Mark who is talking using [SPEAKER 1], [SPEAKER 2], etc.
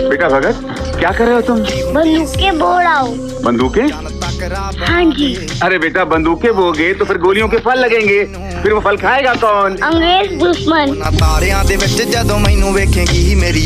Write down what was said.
[SPEAKER 1] बेटा भगत क्या कर रहे हो तुम?
[SPEAKER 2] बंदूकें बोल रहा हूँ
[SPEAKER 1] बंदूकें?
[SPEAKER 2] हाँ जी।
[SPEAKER 1] अरे बेटा बंदूकें बोगे तो फिर गोलियों के फल लगेंगे। फिर वो फल खाएगा कौन?
[SPEAKER 2] अंग्रेज़ दुश्मन।
[SPEAKER 3] ਤਾਰਿਆਂ ਦੇ ਵਿੱਚ ਜਦੋਂ ਮੈਨੂੰ ਵੇਖੇਂਗੀ मेरी